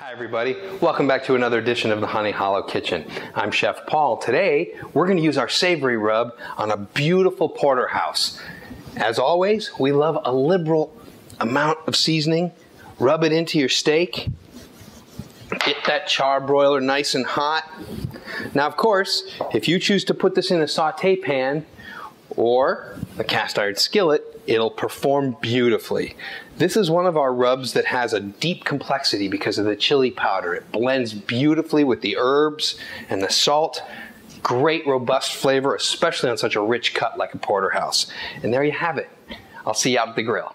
Hi everybody, welcome back to another edition of the Honey Hollow Kitchen. I'm Chef Paul. Today, we're gonna use our savory rub on a beautiful porterhouse. As always, we love a liberal amount of seasoning. Rub it into your steak. Get that char broiler nice and hot. Now, of course, if you choose to put this in a saute pan or a cast iron skillet, it'll perform beautifully. This is one of our rubs that has a deep complexity because of the chili powder. It blends beautifully with the herbs and the salt. Great robust flavor, especially on such a rich cut like a porterhouse. And there you have it. I'll see you out at the grill.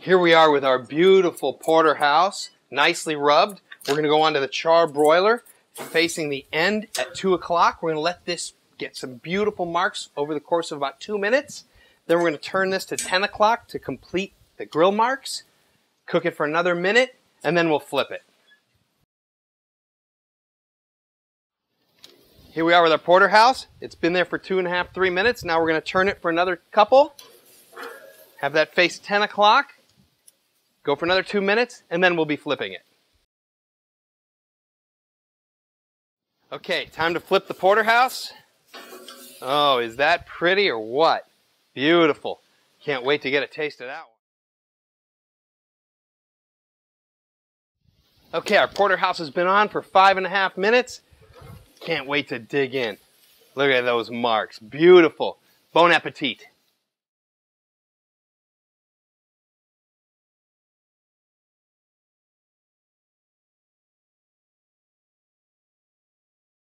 Here we are with our beautiful porterhouse, nicely rubbed. We're gonna go on to the char broiler facing the end at two o'clock. We're gonna let this get some beautiful marks over the course of about two minutes. Then we're going to turn this to 10 o'clock to complete the grill marks, cook it for another minute, and then we'll flip it. Here we are with our porterhouse. It's been there for two and a half, three minutes. Now we're going to turn it for another couple. Have that face 10 o'clock. Go for another two minutes, and then we'll be flipping it. Okay, time to flip the porterhouse. Oh, is that pretty or what? Beautiful. Can't wait to get a taste of that one. Okay, our porterhouse has been on for five and a half minutes. Can't wait to dig in. Look at those marks. Beautiful. Bon appetit.